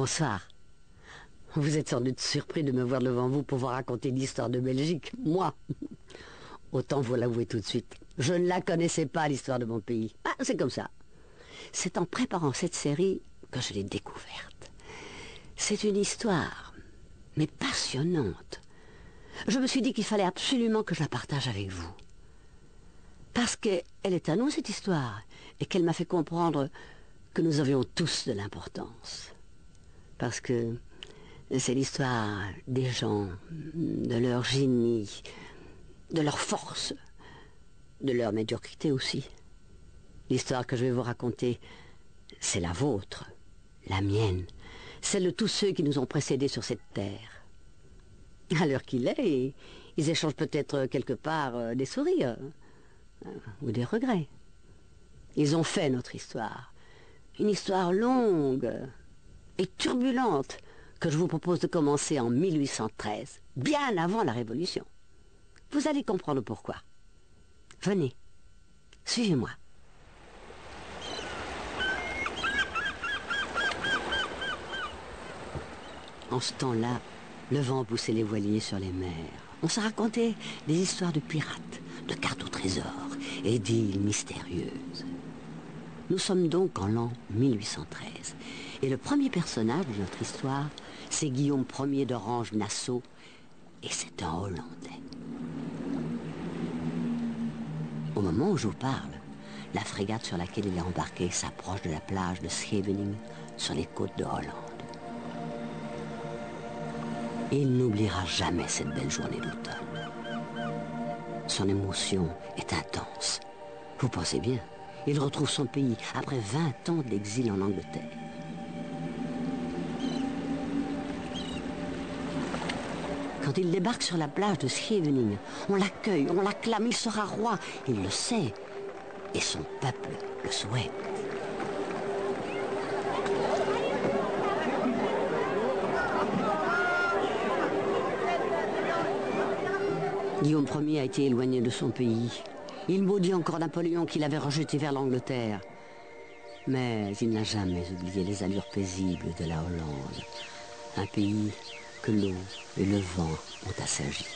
Bonsoir. Vous êtes sans doute surpris de me voir devant vous pour vous raconter l'histoire de Belgique. Moi Autant vous l'avouer tout de suite. Je ne la connaissais pas, l'histoire de mon pays. Ah, c'est comme ça. C'est en préparant cette série que je l'ai découverte. C'est une histoire, mais passionnante. Je me suis dit qu'il fallait absolument que je la partage avec vous. Parce qu'elle est à nous, cette histoire, et qu'elle m'a fait comprendre que nous avions tous de l'importance. Parce que c'est l'histoire des gens, de leur génie, de leur force, de leur médiocrité aussi. L'histoire que je vais vous raconter, c'est la vôtre, la mienne, celle de tous ceux qui nous ont précédés sur cette terre. À l'heure qu'il est, ils échangent peut-être quelque part euh, des sourires euh, ou des regrets. Ils ont fait notre histoire. Une histoire longue turbulente que je vous propose de commencer en 1813, bien avant la Révolution. Vous allez comprendre pourquoi. Venez, suivez-moi. En ce temps-là, le vent poussait les voiliers sur les mers. On se racontait des histoires de pirates, de cartes au trésor et d'îles mystérieuses. Nous sommes donc en l'an 1813. Et le premier personnage de notre histoire, c'est Guillaume Ier d'Orange-Nassau. Et c'est un Hollandais. Au moment où je vous parle, la frégate sur laquelle il est embarqué s'approche de la plage de Scheveningen sur les côtes de Hollande. Il n'oubliera jamais cette belle journée d'automne. Son émotion est intense. Vous pensez bien, il retrouve son pays après 20 ans d'exil en Angleterre. Quand il débarque sur la plage de Scheveningen, on l'accueille, on l'acclame, il sera roi. Il le sait. Et son peuple le souhaite. Guillaume Ier a été éloigné de son pays. Il maudit encore Napoléon qu'il avait rejeté vers l'Angleterre. Mais il n'a jamais oublié les allures paisibles de la Hollande. Un pays que l'eau et le vent ont assagi.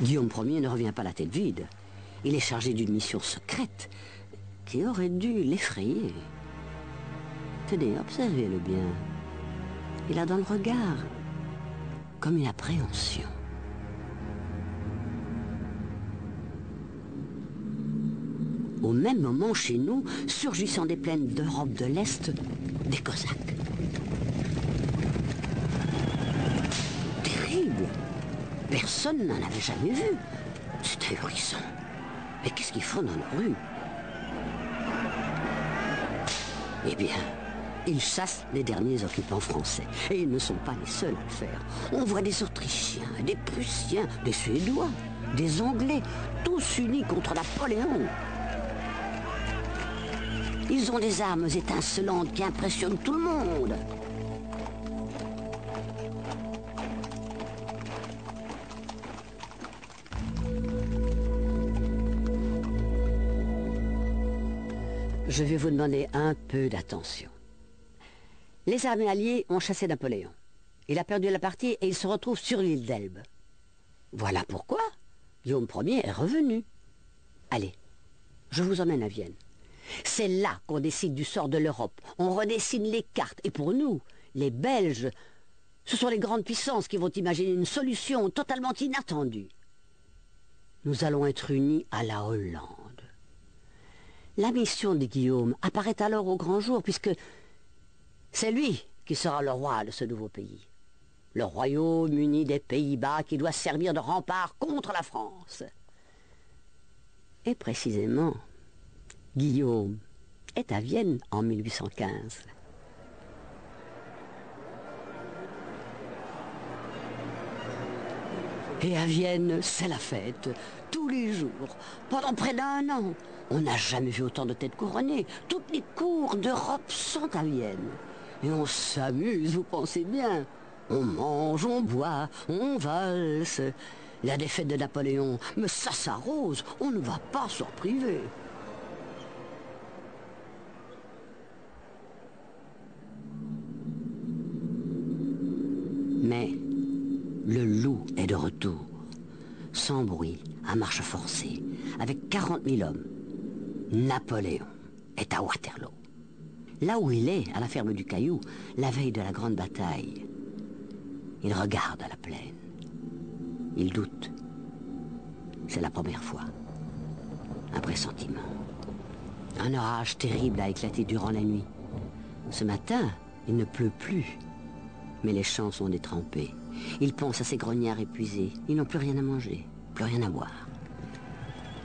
Guillaume Ier ne revient pas la tête vide. Il est chargé d'une mission secrète qui aurait dû l'effrayer. Tenez, observez-le bien. Il a dans le regard comme une appréhension. Au même moment, chez nous, surgissant des plaines d'Europe de l'Est, des Cosaques. Terrible Personne n'en avait jamais vu. C'est ahurissant. Mais qu'est-ce qu'ils font dans nos rues Eh bien, ils chassent les derniers occupants français. Et ils ne sont pas les seuls à le faire. On voit des Autrichiens, des Prussiens, des Suédois, des Anglais, tous unis contre Napoléon. Ils ont des armes étincelantes qui impressionnent tout le monde. Je vais vous demander un peu d'attention. Les armées alliées ont chassé Napoléon. Il a perdu la partie et il se retrouve sur l'île d'Elbe. Voilà pourquoi Guillaume Ier est revenu. Allez, je vous emmène à Vienne. C'est là qu'on décide du sort de l'Europe. On redessine les cartes. Et pour nous, les Belges, ce sont les grandes puissances qui vont imaginer une solution totalement inattendue. Nous allons être unis à la Hollande. La mission de Guillaume apparaît alors au grand jour, puisque c'est lui qui sera le roi de ce nouveau pays. Le royaume uni des Pays-Bas qui doit servir de rempart contre la France. Et précisément, Guillaume est à Vienne en 1815. Et à Vienne, c'est la fête, tous les jours, pendant près d'un an. On n'a jamais vu autant de têtes couronnées. Toutes les cours d'Europe sont à Vienne. Et on s'amuse, vous pensez bien. On mange, on boit, on valse. La défaite de Napoléon, mais ça s'arrose, on ne va pas s'en priver. Mais le loup est de retour, sans bruit, à marche forcée, avec 40 000 hommes. Napoléon est à Waterloo. Là où il est, à la ferme du Caillou, la veille de la grande bataille, il regarde la plaine. Il doute. C'est la première fois. Un pressentiment. Un orage terrible a éclaté durant la nuit. Ce matin, il ne pleut plus. Mais les champs sont détrempés. Il pense à ses grognards épuisés. Ils n'ont plus rien à manger, plus rien à boire.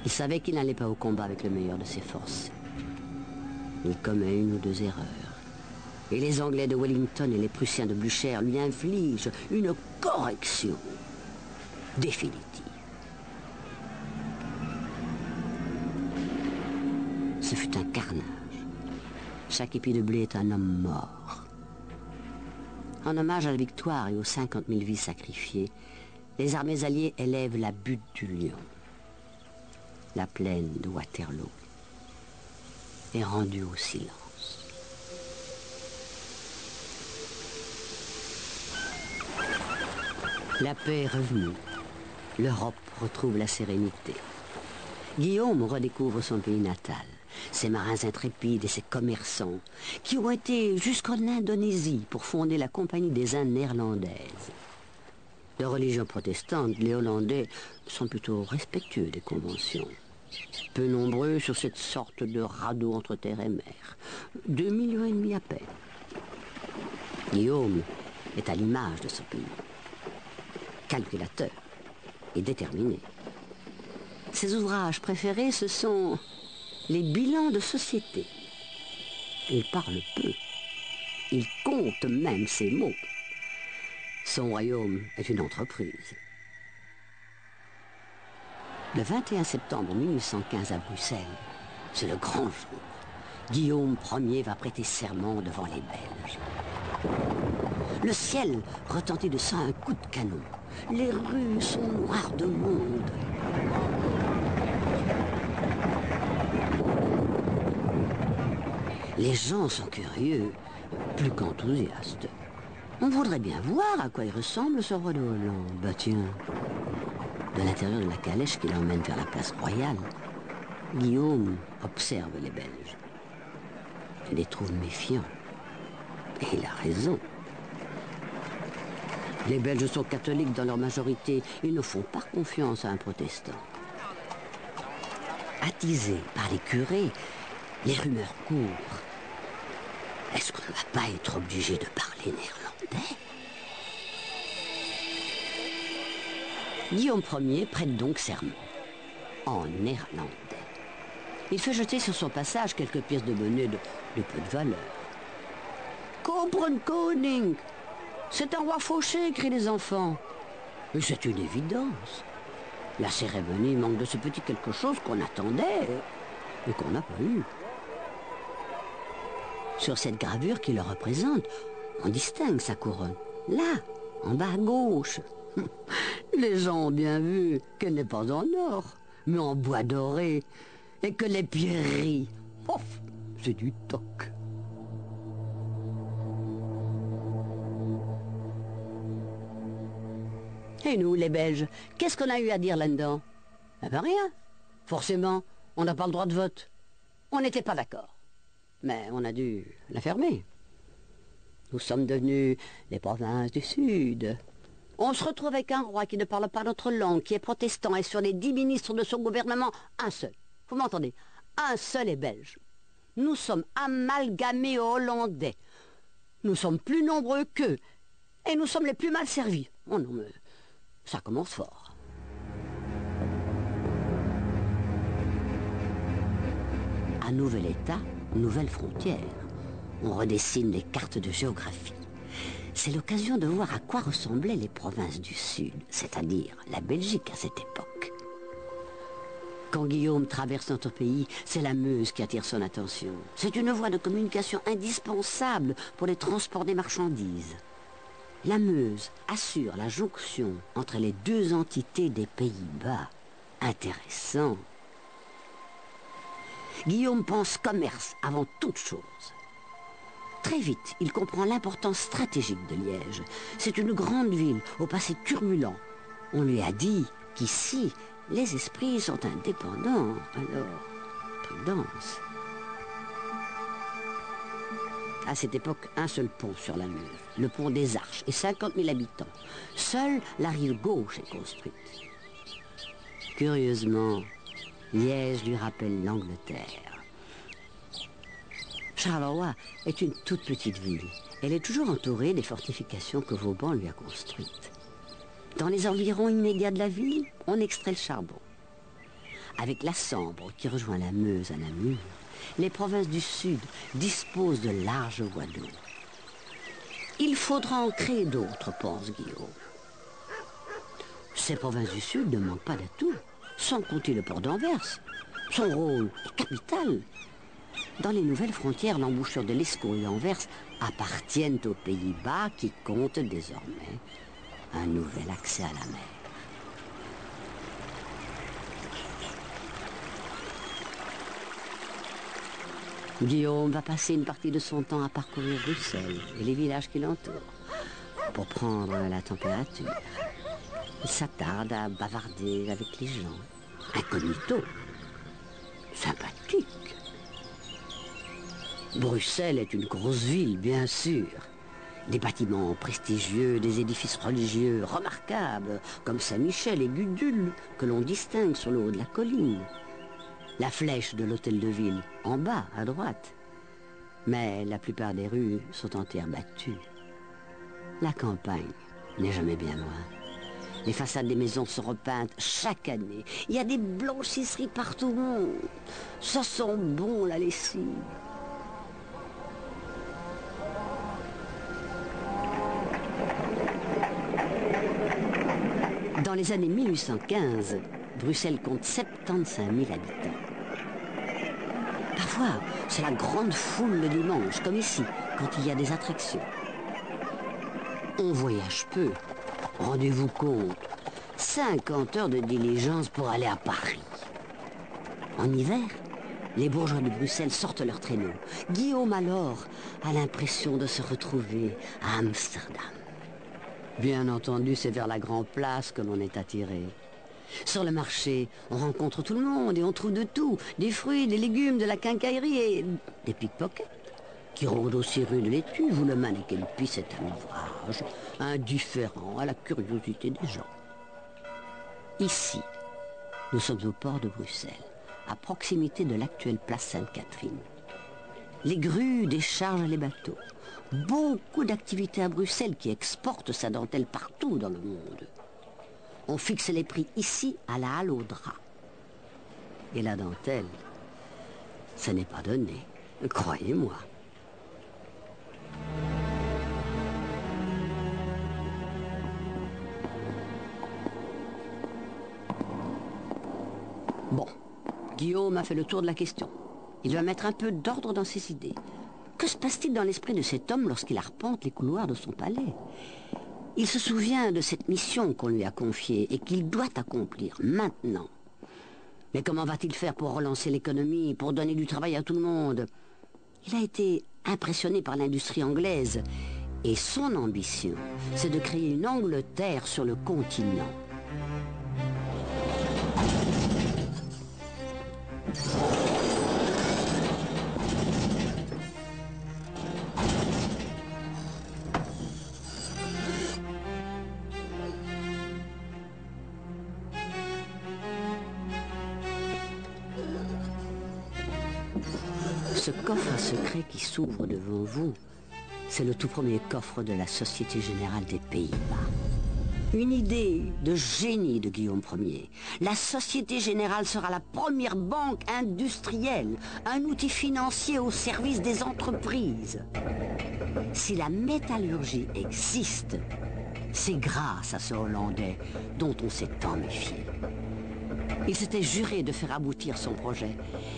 Il savait qu'il n'allait pas au combat avec le meilleur de ses forces. Il commet une ou deux erreurs. Et les Anglais de Wellington et les Prussiens de Blücher lui infligent une correction définitive. Ce fut un carnage. Chaque épi de blé est un homme mort. En hommage à la victoire et aux 50 000 vies sacrifiées, les armées alliées élèvent la butte du lion. La plaine de Waterloo est rendue au silence. La paix est revenue. L'Europe retrouve la sérénité. Guillaume redécouvre son pays natal, ses marins intrépides et ses commerçants, qui ont été jusqu'en Indonésie pour fonder la Compagnie des Indes néerlandaises. De religion protestante, les Hollandais sont plutôt respectueux des conventions. Peu nombreux sur cette sorte de radeau entre terre et mer. Deux millions et demi à peine. Guillaume est à l'image de ce pays. Calculateur et déterminé. Ses ouvrages préférés, ce sont les bilans de société. Il parle peu. Il compte même ses mots. Son royaume est une entreprise. Le 21 septembre 1815 à Bruxelles, c'est le grand jour. Guillaume Ier va prêter serment devant les Belges. Le ciel retentit de sang un coup de canon. Les rues sont noires de monde. Les gens sont curieux, plus qu'enthousiastes. On voudrait bien voir à quoi il ressemble ce roi de Hollande. Bah tiens, de l'intérieur de la calèche qui l'emmène vers la place royale, Guillaume observe les Belges. Il les trouve méfiants. Et il a raison. Les Belges sont catholiques dans leur majorité. Ils ne font pas confiance à un protestant. Attisés par les curés, les rumeurs courent. Est-ce qu'on ne va pas être obligé de parler néerlandais? Guillaume Ier prête donc serment, en néerlandais. Il fait jeter sur son passage quelques pièces de monnaie de, peu de valeur. Compren koning C'est un roi fauché, crient les enfants. Et c'est une évidence. La cérémonie manque de ce petit quelque chose qu'on attendait et qu'on n'a pas eu. Sur cette gravure qui le représente, on distingue sa couronne. Là, en bas à gauche. Les gens ont bien vu qu'elle n'est pas en or, mais en bois doré, et que les pierreries, oh, c'est du toc. Et nous, les Belges, qu'est-ce qu'on a eu à dire là-dedans? Eh ben rien. Forcément, on n'a pas le droit de vote. On n'était pas d'accord. Mais on a dû la fermer. Nous sommes devenus les provinces du Sud. On se retrouve avec un roi qui ne parle pas notre langue, qui est protestant, et sur les dix ministres de son gouvernement, un seul. Vous m'entendez? Un seul est belge. Nous sommes amalgamés aux Hollandais. Nous sommes plus nombreux qu'eux. Et nous sommes les plus mal servis. Oh non, mais ça commence fort. Un nouvel État, nouvelle frontière. On redessine les cartes de géographie. C'est l'occasion de voir à quoi ressemblaient les provinces du Sud, c'est-à-dire la Belgique à cette époque. Quand Guillaume traverse notre pays, c'est la Meuse qui attire son attention. C'est une voie de communication indispensable pour les transports des marchandises. La Meuse assure la jonction entre les deux entités des Pays-Bas. Intéressant. Guillaume pense commerce avant toute chose. Très vite, il comprend l'importance stratégique de Liège. C'est une grande ville au passé turbulent. On lui a dit qu'ici, les esprits sont indépendants. Alors, prudence. À cette époque, un seul pont sur la Meuse, le pont des Arches, et 50 000 habitants. Seule la rive gauche est construite. Curieusement, Liège lui rappelle l'Angleterre. Charleroi est une toute petite ville. Elle est toujours entourée des fortifications que Vauban lui a construites. Dans les environs immédiats de la ville, on extrait le charbon. Avec la Sambre qui rejoint la Meuse à Namur, les provinces du Sud disposent de larges voies d'eau. Il faudra en créer d'autres, pense Guillaume. Ces provinces du Sud ne manquent pas d'atouts, sans compter le port d'Anvers. Son rôle est capital. Dans les nouvelles frontières, l'embouchure de l'Escaut et Anvers appartiennent aux Pays-Bas qui comptent désormais un nouvel accès à la mer. Guillaume va passer une partie de son temps à parcourir Bruxelles et les villages qui l'entourent pour prendre la température. Il s'attarde à bavarder avec les gens. Incognito. Sympathique. Bruxelles est une grosse ville, bien sûr. Des bâtiments prestigieux, des édifices religieux remarquables, comme Saint-Michel et Gudule, que l'on distingue sur le haut de la colline. La flèche de l'hôtel de ville, en bas, à droite. Mais la plupart des rues sont en terre battue. La campagne n'est jamais bien loin. Les façades des maisons sont repeintes chaque année. Il y a des blanchisseries partout. Ça sent bon la lessive. Dans les années 1815, Bruxelles compte 75 000 habitants. Parfois, c'est la grande foule le dimanche, comme ici, quand il y a des attractions. On voyage peu. Rendez-vous compte, 50 heures de diligence pour aller à Paris. En hiver, les bourgeois de Bruxelles sortent leur traîneau. Guillaume alors a l'impression de se retrouver à Amsterdam. Bien entendu, c'est vers la Grande Place que l'on est attiré. Sur le marché, on rencontre tout le monde et on trouve de tout. Des fruits, des légumes, de la quincaillerie et des pickpockets qui rôdent aussi rue de l'étuve où le mannequin est un ouvrage indifférent à la curiosité des gens. Ici, nous sommes au port de Bruxelles, à proximité de l'actuelle place Sainte-Catherine. Les grues déchargent les bateaux. Beaucoup d'activités à Bruxelles qui exportent sa dentelle partout dans le monde. On fixe les prix ici à la halle drap. Et la dentelle, ce n'est pas donné, croyez-moi. Guillaume a fait le tour de la question. Il va mettre un peu d'ordre dans ses idées. Que se passe-t-il dans l'esprit de cet homme lorsqu'il arpente les couloirs de son palais? Il se souvient de cette mission qu'on lui a confiée et qu'il doit accomplir maintenant. Mais comment va-t-il faire pour relancer l'économie, pour donner du travail à tout le monde? Il a été impressionné par l'industrie anglaise et son ambition, c'est de créer une Angleterre sur le continent. Ce coffre secret qui s'ouvre devant vous, c'est le tout premier coffre de la Société Générale des Pays-Bas. Une idée de génie de Guillaume Ier. La Société Générale sera la première banque industrielle, un outil financier au service des entreprises. Si la métallurgie existe, c'est grâce à ce Hollandais dont on s'est tant méfié. Il s'était juré de faire aboutir son projet.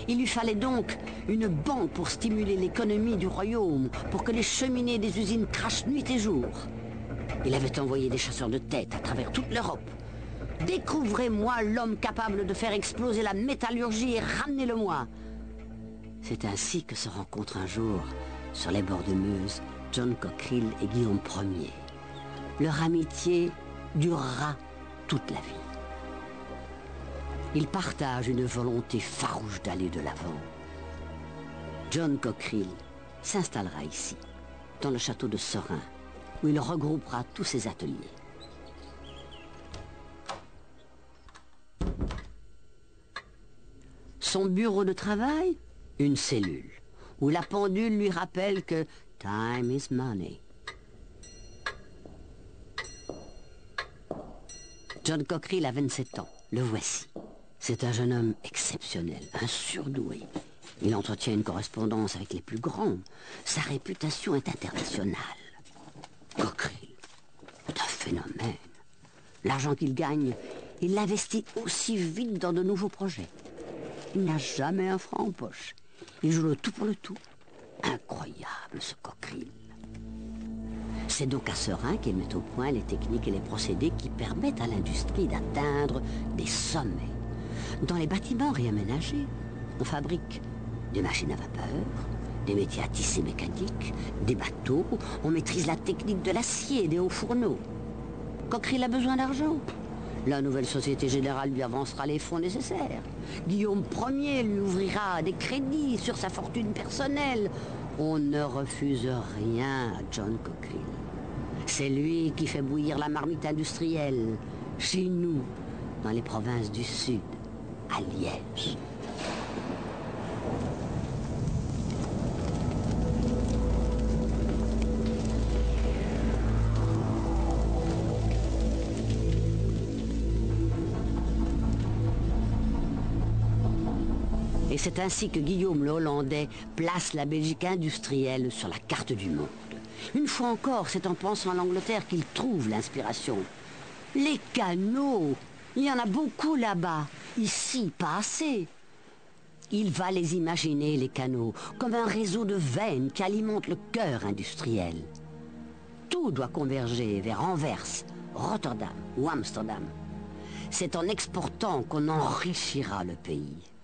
Il lui fallait donc une banque pour stimuler l'économie du royaume, pour que les cheminées des usines crachent nuit et jour. Il avait envoyé des chasseurs de tête à travers toute l'Europe. Découvrez-moi l'homme capable de faire exploser la métallurgie et ramenez-le-moi. C'est ainsi que se rencontrent un jour, sur les bords de Meuse, John Cockerill et Guillaume Ier. Leur amitié durera toute la vie. Ils partagent une volonté farouche d'aller de l'avant. John Cockerill s'installera ici, dans le château de Sorin, où il regroupera tous ses ateliers. Son bureau de travail Une cellule, où la pendule lui rappelle que time is money. John Cockerill a 27 ans, le voici. C'est un jeune homme exceptionnel, un surdoué. Il entretient une correspondance avec les plus grands. Sa réputation est internationale. Cockerill est un phénomène. L'argent qu'il gagne, il l'investit aussi vite dans de nouveaux projets. Il n'a jamais un franc en poche. Il joue le tout pour le tout. Incroyable ce Cockerill. C'est donc à Serein qu'il met au point les techniques et les procédés qui permettent à l'industrie d'atteindre des sommets. Dans les bâtiments réaménagés, on fabrique des machines à vapeur, des métiers à tisser mécaniques, des bateaux, on maîtrise la technique de l'acier, des hauts fourneaux. Cockerill a besoin d'argent. La nouvelle Société Générale lui avancera les fonds nécessaires. Guillaume Ier lui ouvrira des crédits sur sa fortune personnelle. On ne refuse rien à John Cockerill. C'est lui qui fait bouillir la marmite industrielle, chez nous, dans les provinces du Sud, à Liège. C'est ainsi que Guillaume le Hollandais place la Belgique industrielle sur la carte du monde. Une fois encore, c'est en pensant à l'Angleterre qu'il trouve l'inspiration. Les canaux Il y en a beaucoup là-bas. Ici, pas assez. Il va les imaginer, les canaux, comme un réseau de veines qui alimente le cœur industriel. Tout doit converger vers Anvers, Rotterdam ou Amsterdam. C'est en exportant qu'on enrichira le pays.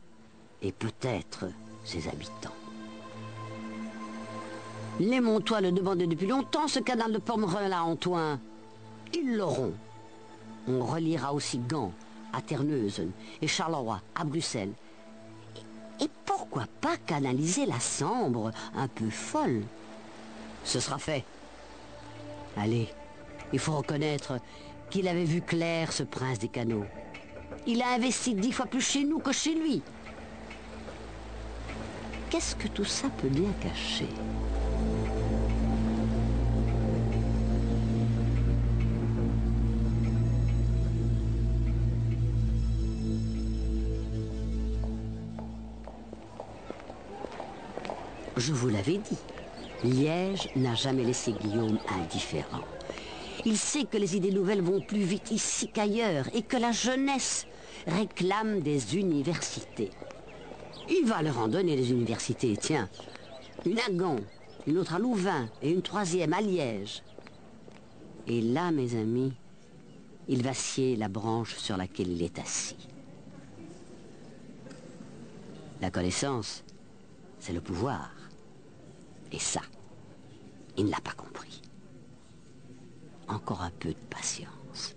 Et peut-être ses habitants. Les Montois le demandaient depuis longtemps, ce canal de Pomereux à Antoine. Ils l'auront. On reliera aussi Gand à Terneuzen et Charleroi à Bruxelles. Et pourquoi pas canaliser la Sambre un peu folle? Ce sera fait. Allez, il faut reconnaître qu'il avait vu clair, ce prince des canaux. Il a investi dix fois plus chez nous que chez lui. Qu'est-ce que tout ça peut bien cacher Je vous l'avais dit, Liège n'a jamais laissé Guillaume indifférent. Il sait que les idées nouvelles vont plus vite ici qu'ailleurs et que la jeunesse réclame des universités. Il va leur en donner des universités, tiens. Une à Gand, une autre à Louvain et une troisième à Liège. Et là, mes amis, il va scier la branche sur laquelle il est assis. La connaissance, c'est le pouvoir. Et ça, il ne l'a pas compris. Encore un peu de patience.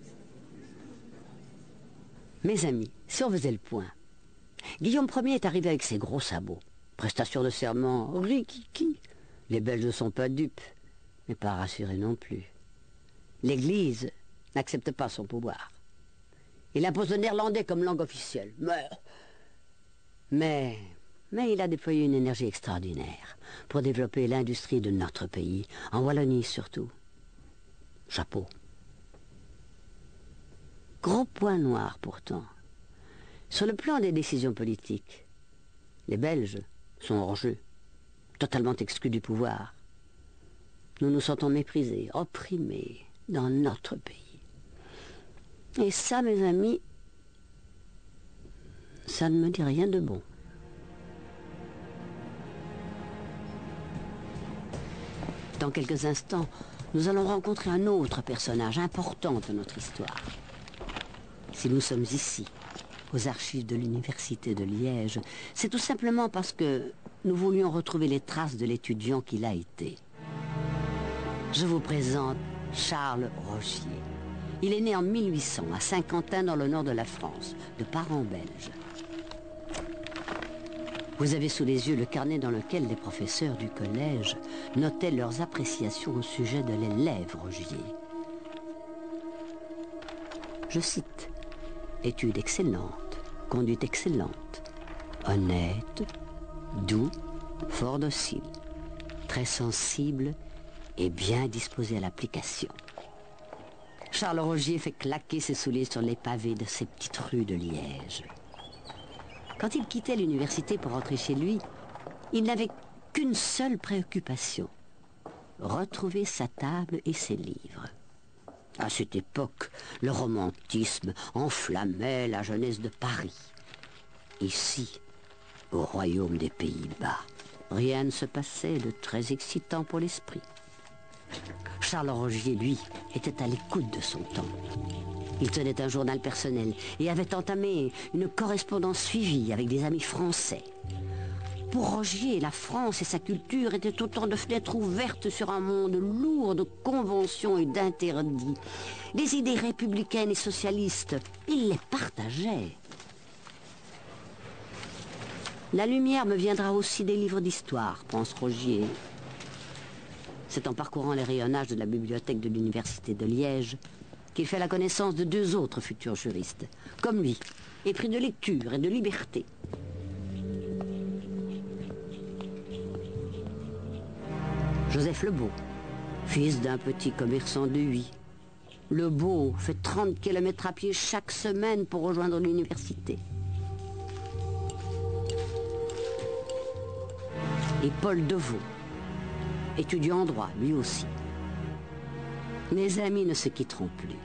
Mes amis, si on faisait le point, Guillaume Ier est arrivé avec ses gros sabots. Prestation de serment, rikiki. Les Belges ne sont pas dupes, mais pas rassurés non plus. L'Église n'accepte pas son pouvoir. Il impose le néerlandais comme langue officielle. Mais, mais il a déployé une énergie extraordinaire pour développer l'industrie de notre pays, en Wallonie surtout. Chapeau. Gros point noir pourtant. Sur le plan des décisions politiques, les Belges sont hors jeu, totalement exclus du pouvoir. Nous nous sentons méprisés, opprimés dans notre pays. Et ça, mes amis, ça ne me dit rien de bon. Dans quelques instants, nous allons rencontrer un autre personnage important de notre histoire. Si nous sommes ici, aux archives de l'Université de Liège, c'est tout simplement parce que nous voulions retrouver les traces de l'étudiant qu'il a été. Je vous présente Charles Rogier. Il est né en 1800 à Saint-Quentin dans le nord de la France, de parents belges. Vous avez sous les yeux le carnet dans lequel les professeurs du collège notaient leurs appréciations au sujet de l'élève Rogier. Je cite Étude excellente, conduite excellente, honnête, doux, fort docile, très sensible et bien disposé à l'application. Charles Rogier fait claquer ses souliers sur les pavés de ces petites rues de Liège. Quand il quittait l'université pour rentrer chez lui, il n'avait qu'une seule préoccupation, retrouver sa table et ses livres. À cette époque, le romantisme enflammait la jeunesse de Paris. Ici, au royaume des Pays-Bas, rien ne se passait de très excitant pour l'esprit. Charles Rogier, lui, était à l'écoute de son temps. Il tenait un journal personnel et avait entamé une correspondance suivie avec des amis français. Pour Rogier, la France et sa culture étaient autant de fenêtres ouvertes sur un monde lourd de conventions et d'interdits. Les idées républicaines et socialistes, il les partageait. La lumière me viendra aussi des livres d'histoire, pense Rogier. C'est en parcourant les rayonnages de la bibliothèque de l'Université de Liège qu'il fait la connaissance de deux autres futurs juristes, comme lui, épris de lecture et de liberté. Joseph Lebeau, fils d'un petit commerçant de Huy. Lebeau fait 30 km à pied chaque semaine pour rejoindre l'université. Et Paul Deveau, étudiant en droit, lui aussi. Mes amis ne se quitteront plus.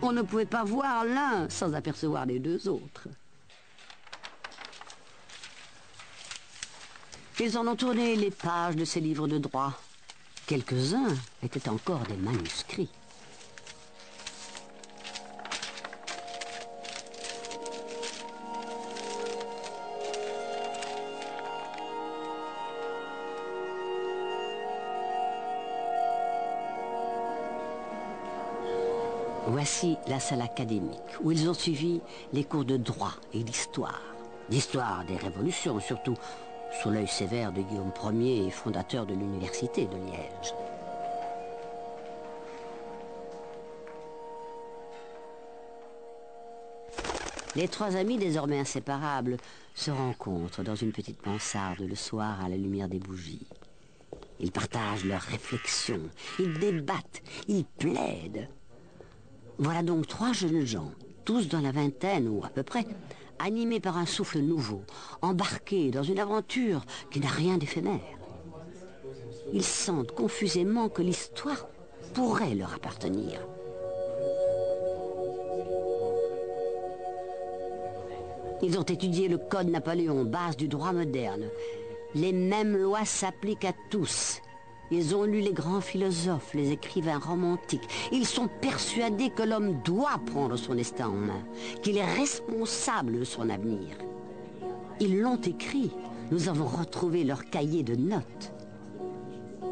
On ne pouvait pas voir l'un sans apercevoir les deux autres. Ils en ont tourné les pages de ces livres de droit. Quelques-uns étaient encore des manuscrits. Voici la salle académique où ils ont suivi les cours de droit et d'histoire. D'histoire des révolutions, surtout sous l'œil sévère de Guillaume Ier, fondateur de l'université de Liège. Les trois amis, désormais inséparables, se rencontrent dans une petite mansarde le soir à la lumière des bougies. Ils partagent leurs réflexions, ils débattent, ils plaident. Voilà donc trois jeunes gens, tous dans la vingtaine ou à peu près, animés par un souffle nouveau, embarqués dans une aventure qui n'a rien d'éphémère. Ils sentent confusément que l'histoire pourrait leur appartenir. Ils ont étudié le Code Napoléon, base du droit moderne. Les mêmes lois s'appliquent à tous, ils ont lu les grands philosophes, les écrivains romantiques. Ils sont persuadés que l'homme doit prendre son destin en main, qu'il est responsable de son avenir. Ils l'ont écrit. Nous avons retrouvé leur cahier de notes.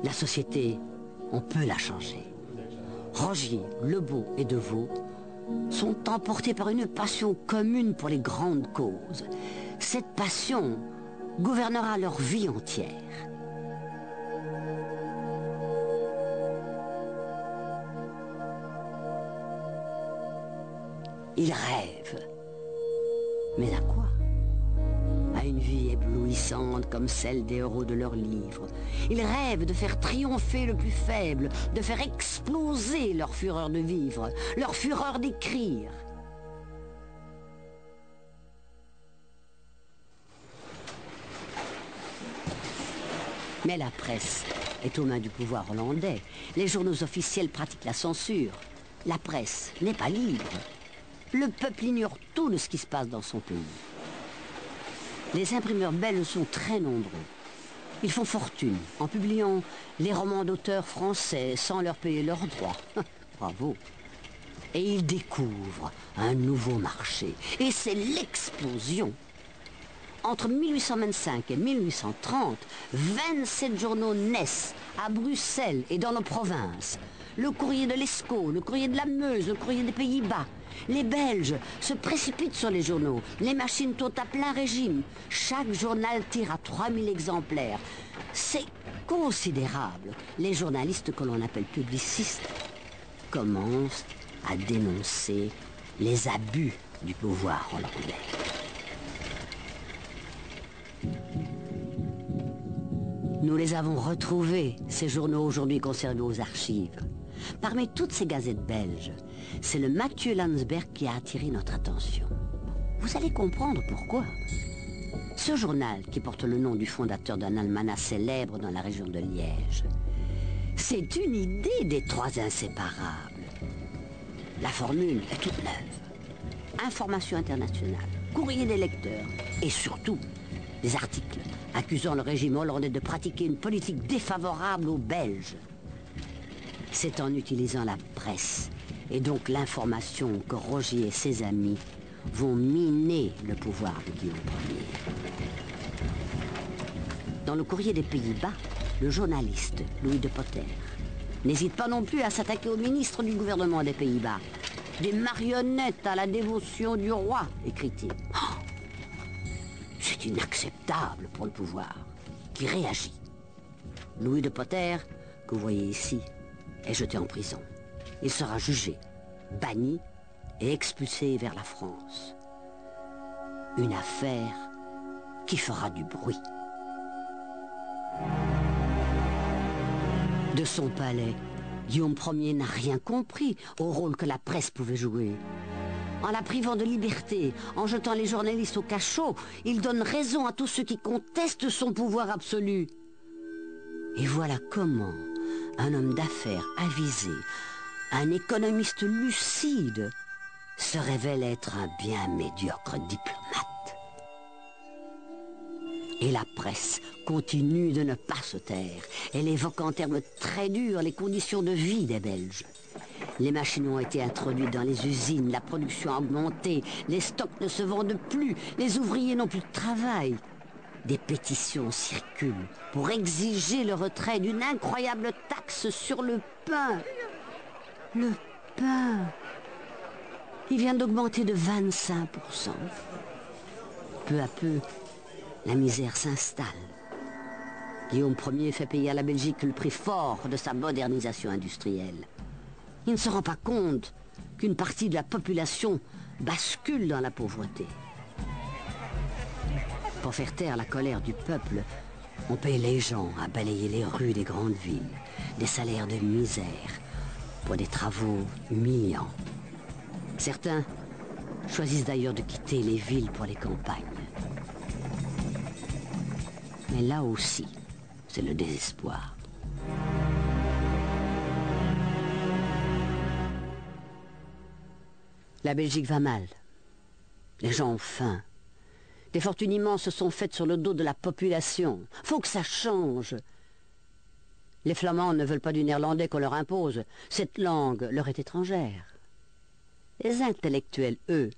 La société, on peut la changer. Rogier, Lebeau et Deveau sont emportés par une passion commune pour les grandes causes. Cette passion gouvernera leur vie entière. Ils rêvent. Mais à quoi? À une vie éblouissante comme celle des héros de leurs livres. Ils rêvent de faire triompher le plus faible, de faire exploser leur fureur de vivre, leur fureur d'écrire. Mais la presse est aux mains du pouvoir hollandais. Les journaux officiels pratiquent la censure. La presse n'est pas libre. Le peuple ignore tout de ce qui se passe dans son pays. Les imprimeurs belges sont très nombreux. Ils font fortune en publiant les romans d'auteurs français sans leur payer leurs droits. Bravo. Et ils découvrent un nouveau marché. Et c'est l'explosion. Entre 1825 et 1830, 27 journaux naissent à Bruxelles et dans nos provinces. Le courrier de l'Escaut, le courrier de la Meuse, le courrier des Pays-Bas. Les Belges se précipitent sur les journaux. Les machines tournent à plein régime. Chaque journal tire à 3000 exemplaires. C'est considérable. Les journalistes que l'on appelle publicistes commencent à dénoncer les abus du pouvoir hollandais. Nous les avons retrouvés, ces journaux aujourd'hui conservés aux archives. Parmi toutes ces gazettes belges, c'est le Mathieu Landsberg qui a attiré notre attention. Vous allez comprendre pourquoi. Ce journal, qui porte le nom du fondateur d'un almanach célèbre dans la région de Liège, c'est une idée des trois inséparables. La formule est toute neuve. Information internationale, courrier des lecteurs et surtout des articles accusant le régime hollandais de pratiquer une politique défavorable aux Belges. C'est en utilisant la presse et donc l'information que Roger et ses amis vont miner le pouvoir de Guillaume Ier. Dans le courrier des Pays-Bas, le journaliste Louis de Potter n'hésite pas non plus à s'attaquer au ministre du gouvernement des Pays-Bas. Des marionnettes à la dévotion du roi, écrit-il. Oh c'est inacceptable pour le pouvoir, qui réagit? Louis de Potter, que vous voyez ici, est jeté en prison. Il sera jugé, banni et expulsé vers la France. Une affaire qui fera du bruit. De son palais, Guillaume Ier n'a rien compris au rôle que la presse pouvait jouer. En la privant de liberté, en jetant les journalistes au cachot, il donne raison à tous ceux qui contestent son pouvoir absolu. Et voilà comment un homme d'affaires avisé, un économiste lucide, se révèle être un bien médiocre diplomate. Et la presse continue de ne pas se taire. Elle évoque en termes très durs les conditions de vie des Belges. Les machines ont été introduites dans les usines, la production a augmenté, les stocks ne se vendent plus, les ouvriers n'ont plus de travail. Des pétitions circulent pour exiger le retrait d'une incroyable taxe sur le pain. Le pain. Il vient d'augmenter de 25%. Peu à peu, la misère s'installe. Guillaume Ier fait payer à la Belgique le prix fort de sa modernisation industrielle. Il ne se rend pas compte qu'une partie de la population bascule dans la pauvreté. Pour faire taire la colère du peuple, on paye les gens à balayer les rues des grandes villes, des salaires de misère, pour des travaux humiliants. Certains choisissent d'ailleurs de quitter les villes pour les campagnes. Mais là aussi, c'est le désespoir. La Belgique va mal. Les gens ont faim. Des fortunes immenses se sont faites sur le dos de la population. Faut que ça change. Les Flamands ne veulent pas du néerlandais qu'on leur impose. Cette langue leur est étrangère. Les intellectuels, eux,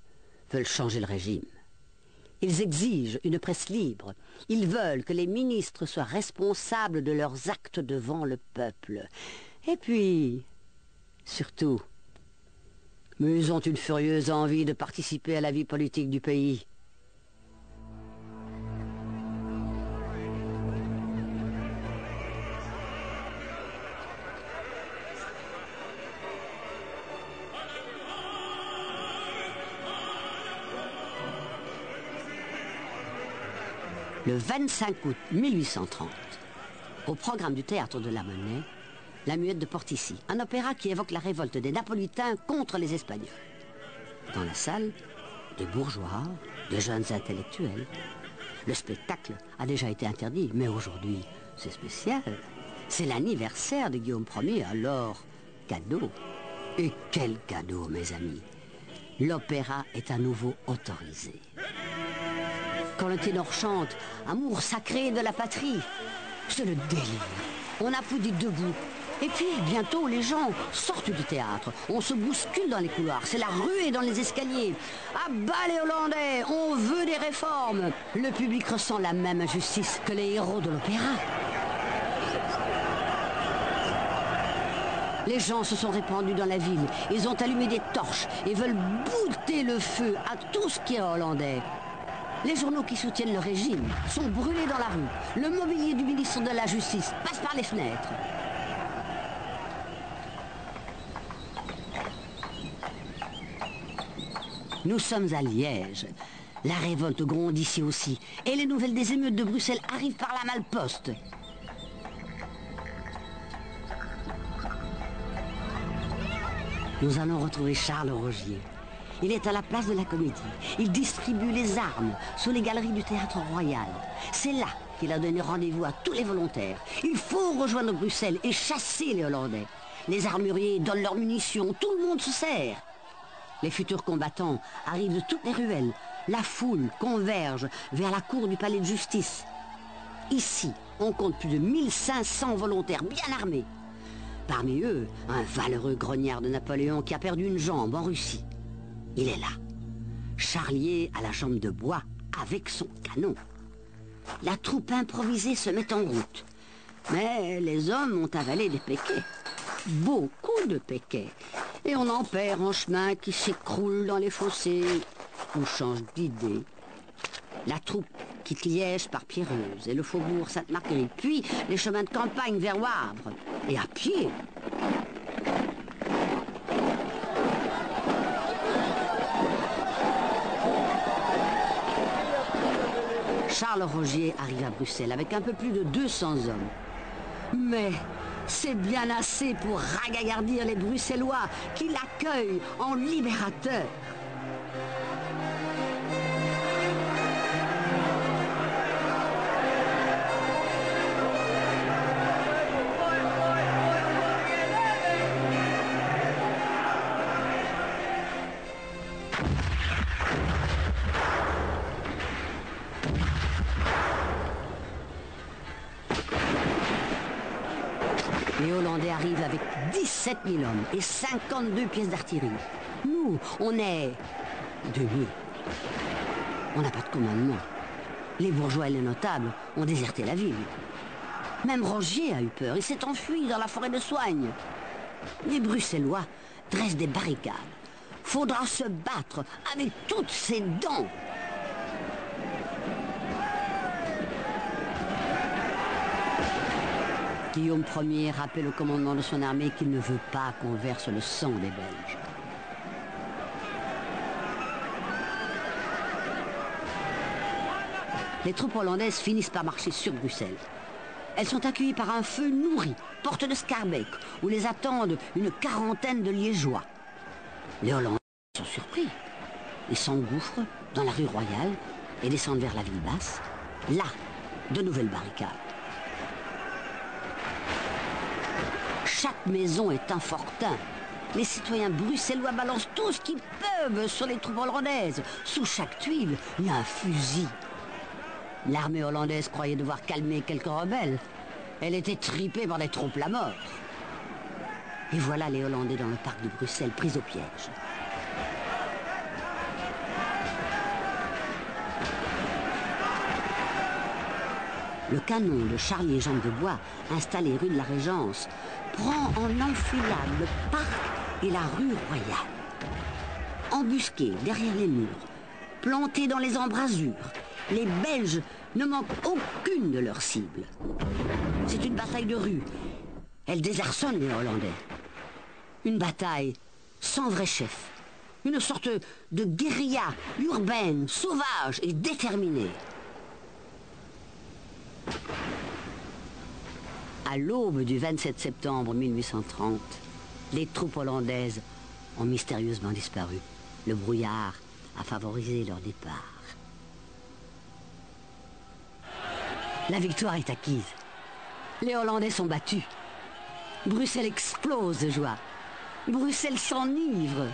veulent changer le régime. Ils exigent une presse libre. Ils veulent que les ministres soient responsables de leurs actes devant le peuple. Et puis, surtout, ils ont une furieuse envie de participer à la vie politique du pays. Le 25 août 1830, au programme du théâtre de la Monnaie, la Muette de Portici, un opéra qui évoque la révolte des Napolitains contre les Espagnols. Dans la salle, des bourgeois, des jeunes intellectuels. Le spectacle a déjà été interdit, mais aujourd'hui, c'est spécial. C'est l'anniversaire de Guillaume Ier, alors cadeau. Et quel cadeau, mes amis L'opéra est à nouveau autorisé. Quand le ténor chante Amour sacré de la patrie, C'est le délire. On applaudit debout. Et puis, bientôt, les gens sortent du théâtre. On se bouscule dans les couloirs. C'est la ruée dans les escaliers. À bas les Hollandais On veut des réformes Le public ressent la même injustice que les héros de l'opéra. Les gens se sont répandus dans la ville. Ils ont allumé des torches et veulent bouter le feu à tout ce qui est hollandais. Les journaux qui soutiennent le régime sont brûlés dans la rue. Le mobilier du ministre de la Justice passe par les fenêtres. Nous sommes à Liège. La révolte gronde ici aussi. Et les nouvelles des émeutes de Bruxelles arrivent par la malposte. Nous allons retrouver Charles Rogier. Il est à la place de la comédie. Il distribue les armes sous les galeries du théâtre royal. C'est là qu'il a donné rendez-vous à tous les volontaires. Il faut rejoindre Bruxelles et chasser les Hollandais. Les armuriers donnent leurs munitions, tout le monde se sert. Les futurs combattants arrivent de toutes les ruelles. La foule converge vers la cour du palais de justice. Ici, on compte plus de 1500 volontaires bien armés. Parmi eux, un valeureux grognard de Napoléon qui a perdu une jambe en Russie. Il est là, charlier à la jambe de bois avec son canon. La troupe improvisée se met en route. Mais les hommes ont avalé des péquets. Beaucoup de péquets. Et on en perd en chemin qui s'écroule dans les fossés ou change d'idée. La troupe quitte Liège par Pierreuse et le faubourg Sainte-Marguerite, puis les chemins de campagne vers Wavre, et à pied. Charles Rogier arrive à Bruxelles avec un peu plus de 200 hommes. Mais c'est bien assez pour ragaillardir les Bruxellois qui l'accueillent en libérateur. 17 000 hommes et 52 pièces d'artillerie. Nous, on est 2000. On n'a pas de commandement. Les bourgeois et les notables ont déserté la ville. Même Rogier a eu peur. Il s'est enfui dans la forêt de Soigne. Les Bruxellois dressent des barricades. Faudra se battre avec toutes ses dents. Guillaume Ier rappelle au commandement de son armée qu'il ne veut pas qu'on verse le sang des Belges. Les troupes hollandaises finissent par marcher sur Bruxelles. Elles sont accueillies par un feu nourri, porte de Scarbeck, où les attendent une quarantaine de Liégeois. Les Hollandais sont surpris. Ils s'engouffrent dans la rue Royale et descendent vers la ville basse. Là, de nouvelles barricades. Chaque maison est un fortin. Les citoyens bruxellois balancent tout ce qu'ils peuvent sur les troupes hollandaises. Sous chaque tuile, il y a un fusil. L'armée hollandaise croyait devoir calmer quelques rebelles. Elle était tripée par des troupes la mort. Et voilà les Hollandais dans le parc de Bruxelles pris au piège. Le canon de Charlie Jean de Bois, installé rue de la Régence, prend en enfilade le parc et la rue Royale. Embusqués derrière les murs, plantés dans les embrasures, les Belges ne manquent aucune de leurs cibles. C'est une bataille de rue. Elle désarçonne les Hollandais. Une bataille sans vrai chef. Une sorte de guérilla urbaine, sauvage et déterminée. À l'aube du 27 septembre 1830, les troupes hollandaises ont mystérieusement disparu. Le brouillard a favorisé leur départ. La victoire est acquise. Les Hollandais sont battus. Bruxelles explose de joie. Bruxelles s'enivre.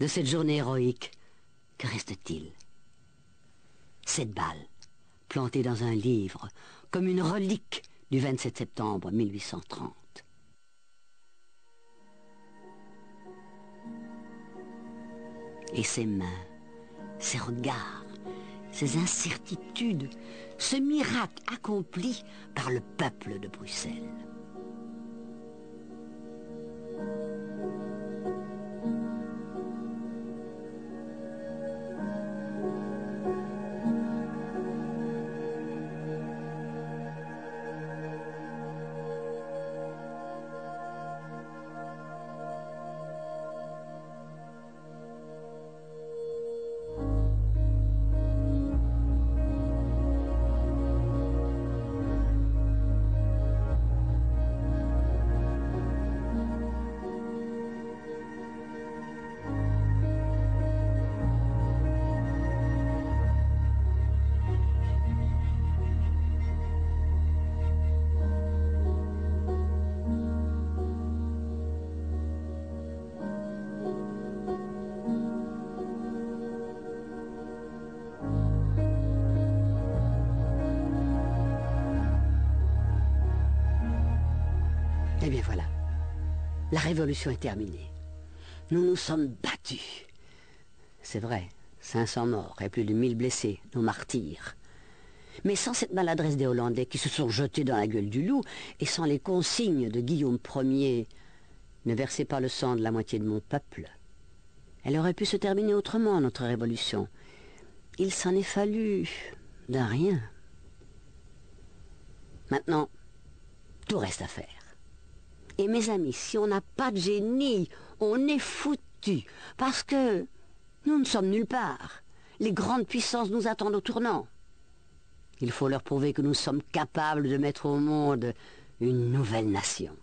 De cette journée héroïque, que reste-t-il? Cette balle, plantée dans un livre, comme une relique du 27 septembre 1830. Et ses mains, ses regards, ses incertitudes, ce miracle accompli par le peuple de Bruxelles. La révolution est terminée. Nous nous sommes battus. C'est vrai, 500 morts et plus de 1000 blessés, nos martyrs. Mais sans cette maladresse des Hollandais qui se sont jetés dans la gueule du loup et sans les consignes de Guillaume Ier, ne versez pas le sang de la moitié de mon peuple. Elle aurait pu se terminer autrement, notre révolution. Il s'en est fallu d'un rien. Maintenant, tout reste à faire. Et mes amis, si on n'a pas de génie, on est foutu. Parce que nous ne sommes nulle part. Les grandes puissances nous attendent au tournant. Il faut leur prouver que nous sommes capables de mettre au monde une nouvelle nation.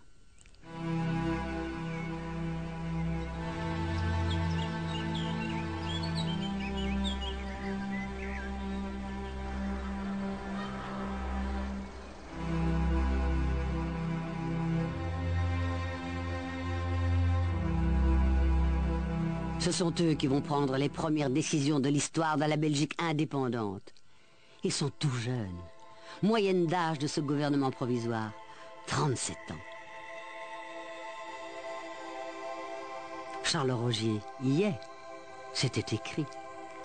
Sont eux qui vont prendre les premières décisions de l'histoire de la Belgique indépendante. Ils sont tout jeunes. Moyenne d'âge de ce gouvernement provisoire, 37 ans. Charles Rogier y est. C'était écrit.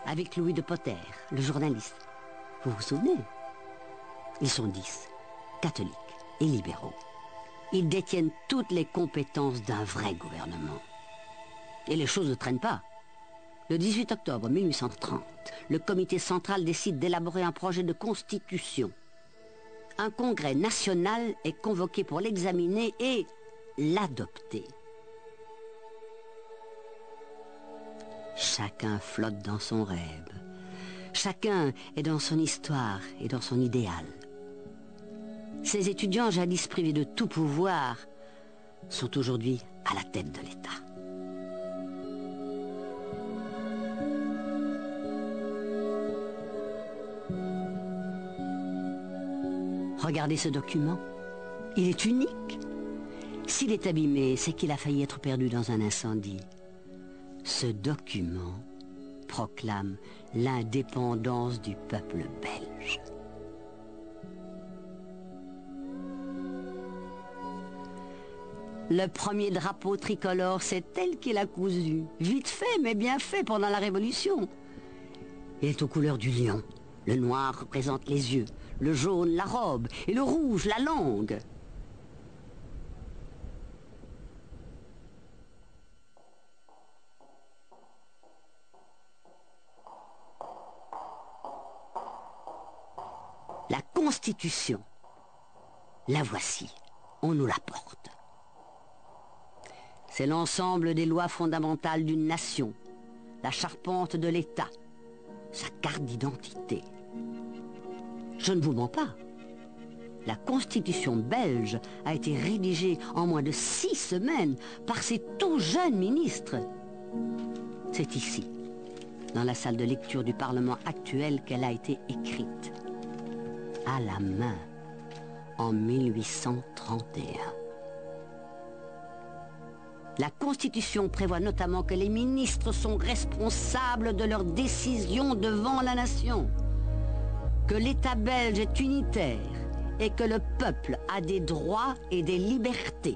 Avec Louis de Potter, le journaliste. Vous vous souvenez? Ils sont dix, catholiques et libéraux. Ils détiennent toutes les compétences d'un vrai gouvernement. Et les choses ne traînent pas. Le 18 octobre 1830, le comité central décide d'élaborer un projet de constitution. Un congrès national est convoqué pour l'examiner et l'adopter. Chacun flotte dans son rêve. Chacun est dans son histoire et dans son idéal. Ces étudiants, jadis privés de tout pouvoir, sont aujourd'hui à la tête de l'État. Regardez ce document. Il est unique. S'il est abîmé, c'est qu'il a failli être perdu dans un incendie. Ce document proclame l'indépendance du peuple belge. Le premier drapeau tricolore, c'est elle qui l'a cousu. Vite fait, mais bien fait pendant la Révolution. Il est aux couleurs du lion. Le noir représente les yeux, le jaune la robe et le rouge la langue. La Constitution, la voici, on nous la porte. C'est l'ensemble des lois fondamentales d'une nation, la charpente de l'État, sa carte d'identité. Je ne vous mens pas. La constitution belge a été rédigée en moins de six semaines par ces tout jeunes ministres. C'est ici, dans la salle de lecture du Parlement actuel, qu'elle a été écrite. À la main, en 1831. La Constitution prévoit notamment que les ministres sont responsables de leurs décisions devant la nation. Que l'État belge est unitaire et que le peuple a des droits et des libertés.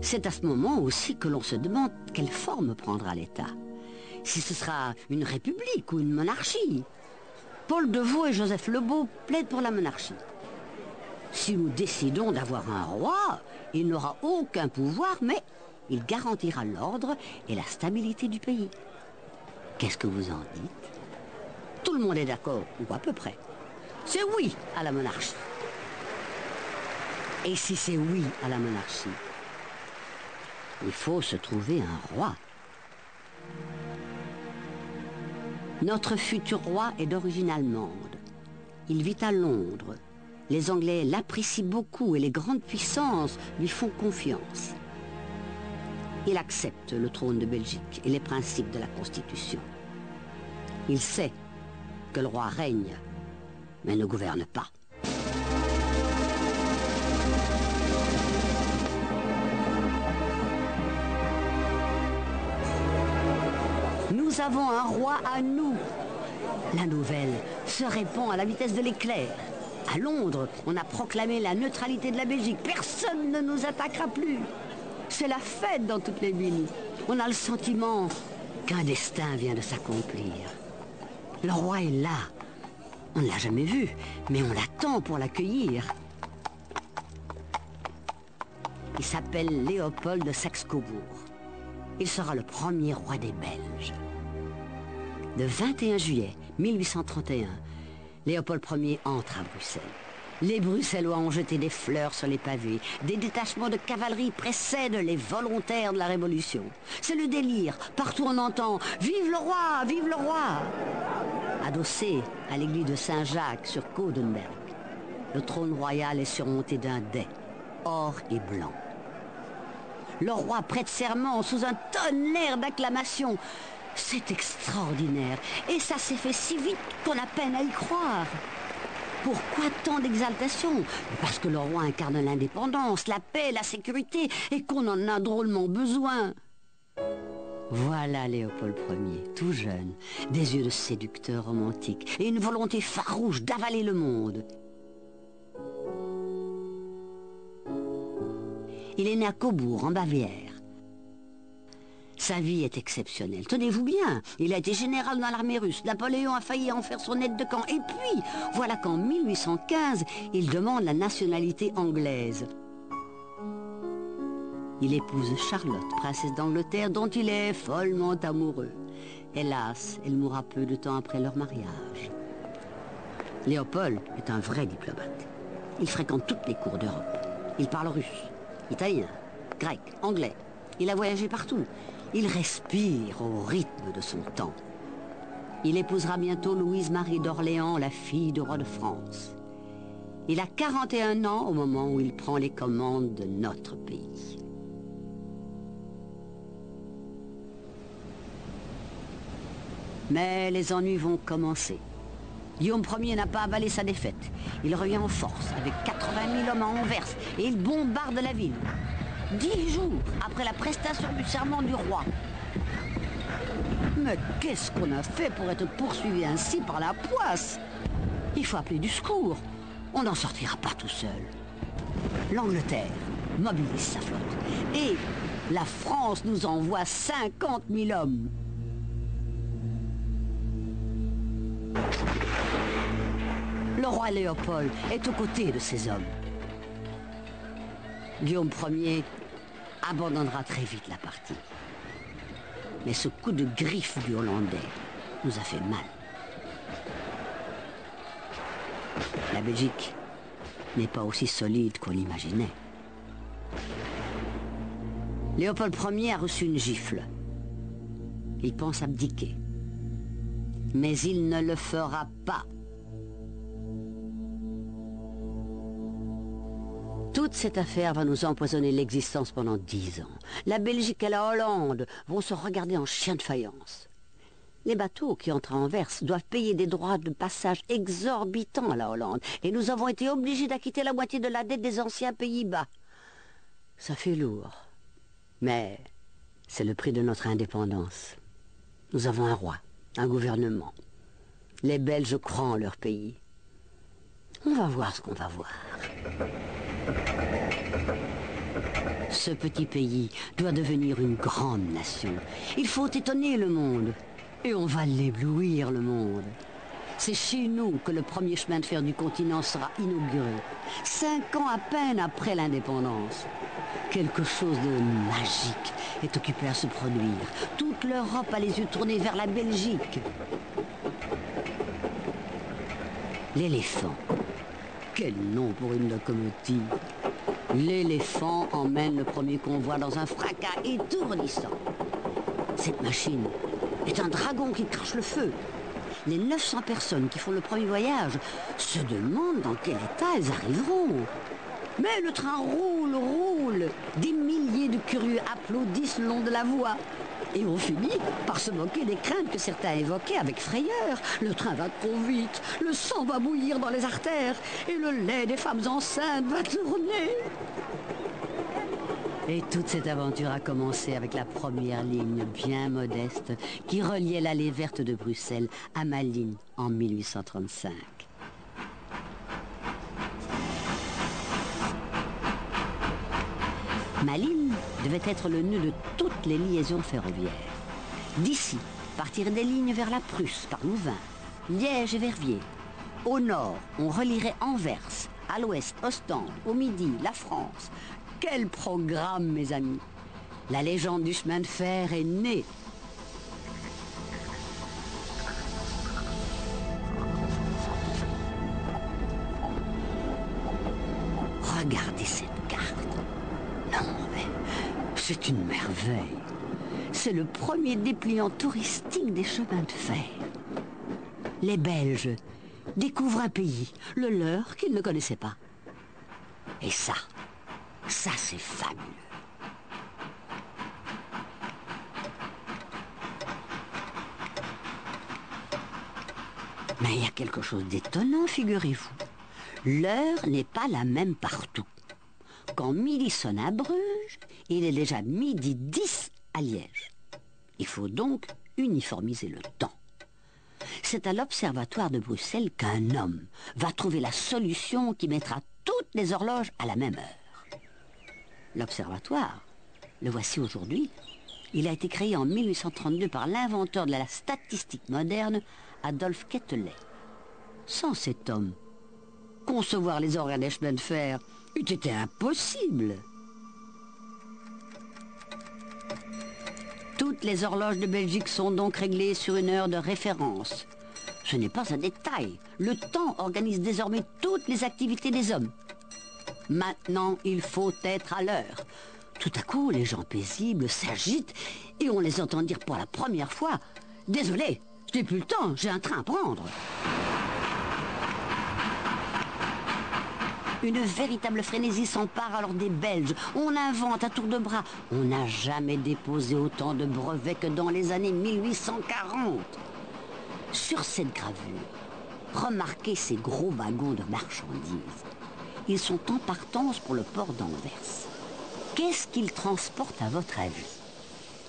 C'est à ce moment aussi que l'on se demande quelle forme prendra l'État. Si ce sera une république ou une monarchie. Paul Devaux et Joseph Lebeau plaident pour la monarchie. Si nous décidons d'avoir un roi, il n'aura aucun pouvoir, mais il garantira l'ordre et la stabilité du pays. Qu'est-ce que vous en dites? Tout le monde est d'accord, ou à peu près. C'est oui à la monarchie. Et si c'est oui à la monarchie, il faut se trouver un roi. Notre futur roi est d'origine allemande. Il vit à Londres. Les Anglais l'apprécient beaucoup et les grandes puissances lui font confiance. Il accepte le trône de Belgique et les principes de la Constitution. Il sait que le roi règne, mais ne gouverne pas. Nous avons un roi à nous. La nouvelle se répand à la vitesse de l'éclair. À Londres, on a proclamé la neutralité de la Belgique. Personne ne nous attaquera plus. C'est la fête dans toutes les villes. On a le sentiment qu'un destin vient de s'accomplir. Le roi est là. On ne l'a jamais vu, mais on l'attend pour l'accueillir. Il s'appelle Léopold de Saxe-Cobourg. Il sera le premier roi des Belges. Le 21 juillet 1831, Léopold Ier entre à Bruxelles. Les Bruxellois ont jeté des fleurs sur les pavés. Des détachements de cavalerie précèdent les volontaires de la Révolution. C'est le délire. Partout on entend « Vive le roi Vive le roi !» Adossé à l'église de Saint-Jacques sur Codenberg, le trône royal est surmonté d'un dais, or et blanc. Le roi prête serment sous un tonnerre d'acclamations. C'est extraordinaire. Et ça s'est fait si vite qu'on a peine à y croire. Pourquoi tant d'exaltation? Parce que le roi incarne l'indépendance, la paix, la sécurité, et qu'on en a drôlement besoin. Voilà Léopold Ier, tout jeune, des yeux de séducteur romantique et une volonté farouche d'avaler le monde. Il est né à Cobourg, en Bavière. Sa vie est exceptionnelle. Tenez-vous bien, il a été général dans l'armée russe. Napoléon a failli en faire son aide de camp. Et puis, voilà qu'en 1815, il demande la nationalité anglaise. Il épouse Charlotte, princesse d'Angleterre, dont il est follement amoureux. Hélas, elle mourra peu de temps après leur mariage. Léopold est un vrai diplomate. Il fréquente toutes les cours d'Europe. Il parle russe, italien, grec, anglais. Il a voyagé partout. Il respire au rythme de son temps. Il épousera bientôt Louise-Marie d'Orléans, la fille du roi de France. Il a 41 ans au moment où il prend les commandes de notre pays. Mais les ennuis vont commencer. Guillaume Ier n'a pas avalé sa défaite. Il revient en force avec 80 000 hommes à Anvers et il bombarde la ville dix jours après la prestation du serment du roi. Mais qu'est-ce qu'on a fait pour être poursuivi ainsi par la poisse? Il faut appeler du secours. On n'en sortira pas tout seul. L'Angleterre mobilise sa flotte. Et la France nous envoie 50 000 hommes. Le roi Léopold est aux côtés de ces hommes. Guillaume Ier abandonnera très vite la partie. Mais ce coup de griffe du Hollandais nous a fait mal. La Belgique n'est pas aussi solide qu'on l'imaginait. Léopold Ier a reçu une gifle. Il pense abdiquer. Mais il ne le fera pas. Toute cette affaire va nous empoisonner l'existence pendant dix ans. La Belgique et la Hollande vont se regarder en chien de faïence. Les bateaux qui entrent à Anvers doivent payer des droits de passage exorbitants à la Hollande, et nous avons été obligés d'acquitter la moitié de la dette des anciens Pays-Bas. Ça fait lourd. Mais c'est le prix de notre indépendance. Nous avons un roi, un gouvernement. Les Belges croient en leur pays. On va voir ce qu'on va voir. Ce petit pays doit devenir une grande nation. Il faut étonner le monde. Et on va l'éblouir, le monde. C'est chez nous que le premier chemin de fer du continent sera inauguré. Cinq ans à peine après l'indépendance. Quelque chose de magique est occupé à se produire. Toute l'Europe a les yeux tournés vers la Belgique. L'éléphant. Quel nom pour une locomotive. L'éléphant emmène le premier convoi dans un fracas étourdissant. Cette machine est un dragon qui crache le feu. Les 900 personnes qui font le premier voyage se demandent dans quel état elles arriveront. Mais le train roule, roule. Des milliers de curieux applaudissent le long de la voie. Et on finit par se moquer des craintes que certains évoquaient avec frayeur. Le train va trop vite, le sang va bouillir dans les artères et le lait des femmes enceintes va tourner. Et toute cette aventure a commencé avec la première ligne bien modeste qui reliait l'allée verte de Bruxelles à Malines en 1835. Malines devait être le nœud de toutes les liaisons ferroviaires. D'ici, partir des lignes vers la Prusse par Louvain, Liège et Verviers. Au nord, on relierait Anvers, à l'ouest, Ostende, au midi, la France. Quel programme, mes amis La légende du chemin de fer est née. C'est une merveille. C'est le premier dépliant touristique des chemins de fer. Les Belges découvrent un pays, le leur, qu'ils ne connaissaient pas. Et ça, ça c'est fabuleux. Mais il y a quelque chose d'étonnant, figurez-vous. L'heure n'est pas la même partout. Quand midi sonne à Bruges, il est déjà midi 10 à Liège. Il faut donc uniformiser le temps. C'est à l'Observatoire de Bruxelles qu'un homme va trouver la solution qui mettra toutes les horloges à la même heure. L'Observatoire, le voici aujourd'hui, il a été créé en 1832 par l'inventeur de la statistique moderne, Adolphe Quetelet. Sans cet homme, concevoir les chemins de fer eût été impossible. Toutes les horloges de Belgique sont donc réglées sur une heure de référence. Ce n'est pas un détail. Le temps organise désormais toutes les activités des hommes. Maintenant, il faut être à l'heure. Tout à coup, les gens paisibles s'agitent et on les entend dire pour la première fois Désolé, je n'ai plus le temps, j'ai un train à prendre. Une véritable frénésie s'empare alors des Belges. On invente à tour de bras. On n'a jamais déposé autant de brevets que dans les années 1840. Sur cette gravure, remarquez ces gros wagons de marchandises. Ils sont en partance pour le port d'Anvers. Qu'est-ce qu'ils transportent à votre avis?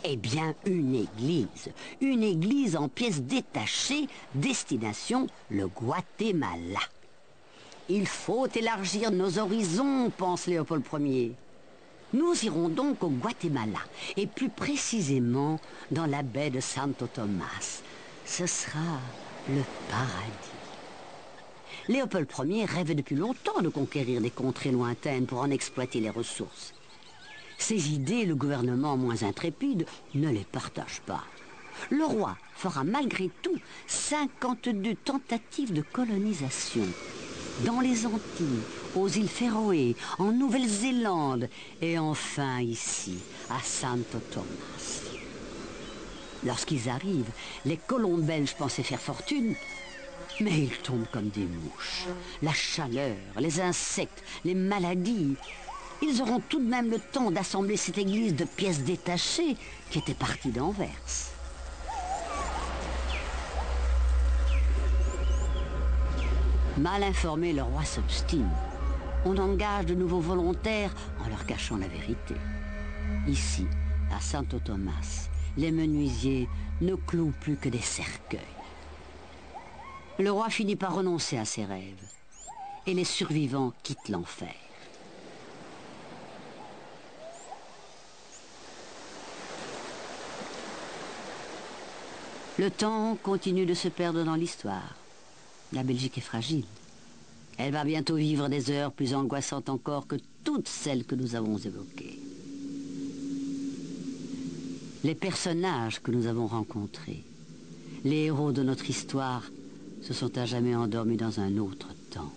Eh bien, une église. Une église en pièces détachées, destination le Guatemala. Il faut élargir nos horizons, pense Léopold Ier. Nous irons donc au Guatemala, et plus précisément dans la baie de Santo Tomas. Ce sera le paradis. Léopold Ier rêvait depuis longtemps de conquérir des contrées lointaines pour en exploiter les ressources. Ces idées, le gouvernement moins intrépide ne les partage pas. Le roi fera malgré tout 52 tentatives de colonisation dans les Antilles, aux îles Féroé, en Nouvelle-Zélande et enfin ici, à Santo Thomas. Lorsqu'ils arrivent, les colons belges pensaient faire fortune, mais ils tombent comme des mouches. La chaleur, les insectes, les maladies. Ils auront tout de même le temps d'assembler cette église de pièces détachées qui était partie d'Anvers. Mal informé, le roi s'obstine. On engage de nouveaux volontaires en leur cachant la vérité. Ici, à Santo-Thomas, les menuisiers ne clouent plus que des cercueils. Le roi finit par renoncer à ses rêves et les survivants quittent l'enfer. Le temps continue de se perdre dans l'histoire. La Belgique est fragile. Elle va bientôt vivre des heures plus angoissantes encore que toutes celles que nous avons évoquées. Les personnages que nous avons rencontrés, les héros de notre histoire, se sont à jamais endormis dans un autre temps.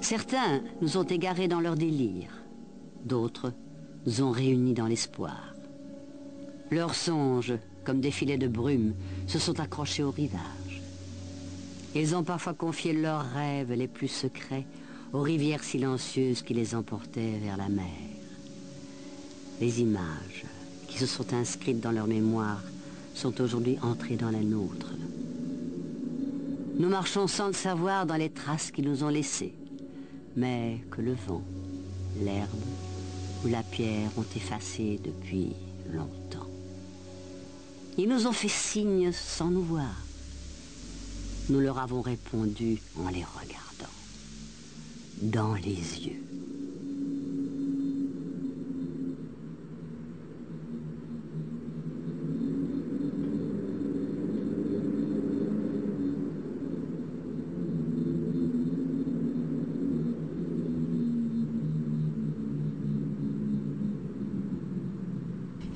Certains nous ont égarés dans leur délire, d'autres nous ont réunis dans l'espoir. Leurs songes, comme des filets de brume, se sont accrochés au rivage. Ils ont parfois confié leurs rêves les plus secrets aux rivières silencieuses qui les emportaient vers la mer. Les images qui se sont inscrites dans leur mémoire sont aujourd'hui entrées dans la nôtre. Nous marchons sans le savoir dans les traces qu'ils nous ont laissées, mais que le vent, l'herbe ou la pierre ont effacées depuis longtemps. Ils nous ont fait signe sans nous voir. Nous leur avons répondu en les regardant, dans les yeux.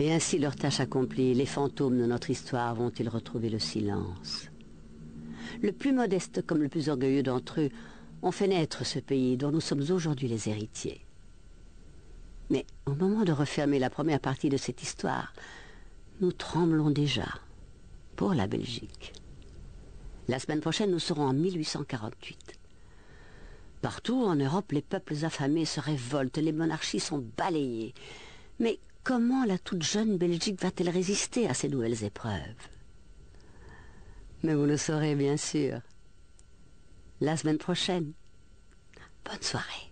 Et ainsi leur tâche accomplie, les fantômes de notre histoire vont-ils retrouver le silence? Le plus modeste comme le plus orgueilleux d'entre eux ont fait naître ce pays dont nous sommes aujourd'hui les héritiers. Mais au moment de refermer la première partie de cette histoire, nous tremblons déjà pour la Belgique. La semaine prochaine, nous serons en 1848. Partout en Europe, les peuples affamés se révoltent, les monarchies sont balayées. Mais Comment la toute jeune Belgique va-t-elle résister à ces nouvelles épreuves? Mais vous le saurez bien sûr la semaine prochaine. Bonne soirée.